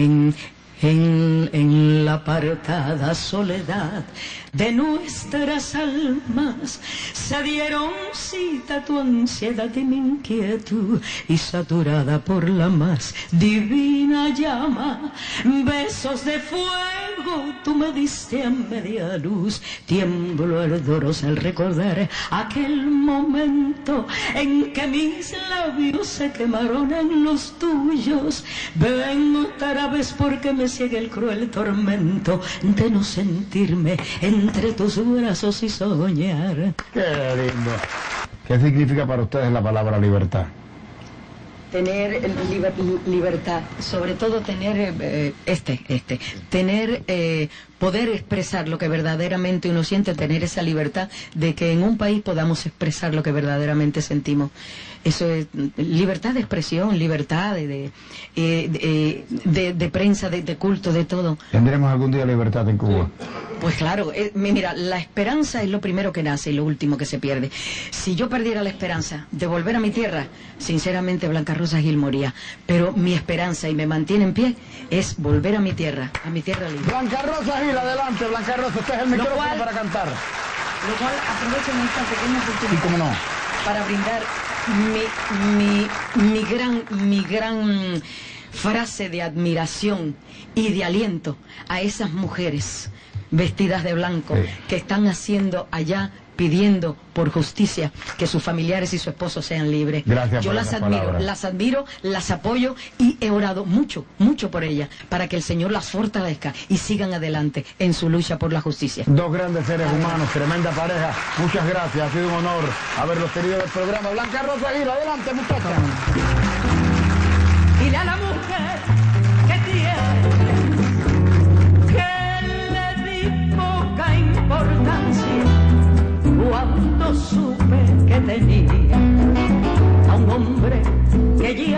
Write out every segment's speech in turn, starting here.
En, en la apartada soledad de nuestras almas se dieron cita tu ansiedad y mi inquietud y saturada por la más divina llama besos de fuego tú me diste a media luz tiemblo ardorosa al recordar aquel momento en que mis labios se quemaron en los tuyos ven otra vez porque me ciega el cruel tormento de no sentirme en entre tus brazos y soñar. Qué lindo. ¿Qué significa para ustedes la palabra libertad? Tener libertad, sobre todo tener eh, este, este, tener eh, poder expresar lo que verdaderamente uno siente, tener esa libertad de que en un país podamos expresar lo que verdaderamente sentimos. Eso es libertad de expresión, libertad de, de, eh, de, prensa, de, culto, de todo. ¿Tendremos algún día libertad en Cuba? Pues claro, eh, mira, la esperanza es lo primero que nace y lo último que se pierde. Si yo perdiera la esperanza de volver a mi tierra, sinceramente Blanca Rosa Gil moría. Pero mi esperanza y me mantiene en pie es volver a mi tierra, a mi tierra libre. Blanca Rosa Gil, adelante, Blanca Rosa, usted es el micrófono para cantar. Lo cual aprovecho en esta pequeña oportunidad. ¿Y cómo no? Para brindar mi, mi, gran, mi gran frase de admiración y de aliento a esas mujeres vestidas de blanco que están haciendo allá pidiendo por justicia que sus familiares y su esposo sean libres. Yo las admiro, las admiro, las apoyo y he orado mucho, mucho por ellas, para que el Señor las fortalezca y sigan adelante en su lucha por la justicia. Dos grandes seres humanos, tremenda pareja. Muchas gracias, ha sido un honor haberlos tenido en el programa. Blanca Rosa Aguirre, adelante, muchachos. La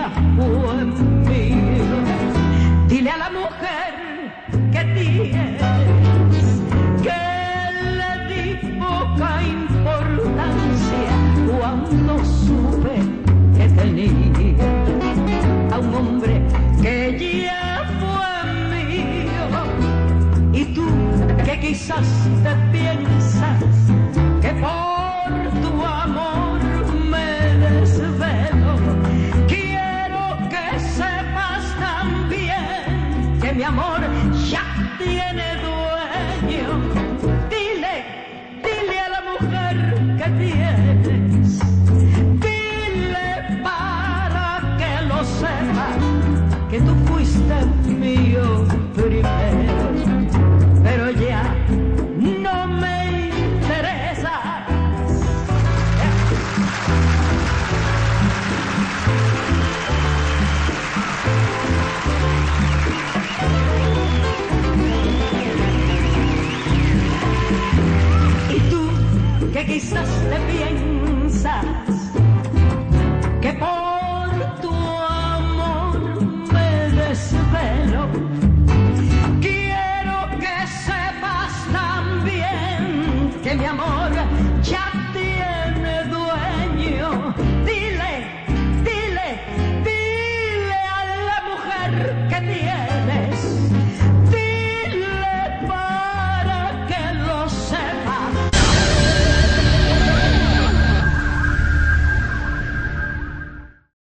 seas buen mío. Dile a la mujer que tienes que le di poca importancia cuando supe que tenía a un hombre que ya fue mío. Y tú que quizás te piensas que por tu amor Dile, dile a la mujer que tienes. Dile para que lo sepa que tú fuiste mío primero. quizás te piensas que por tu amor me desvelo. Quiero que sepas también que mi amor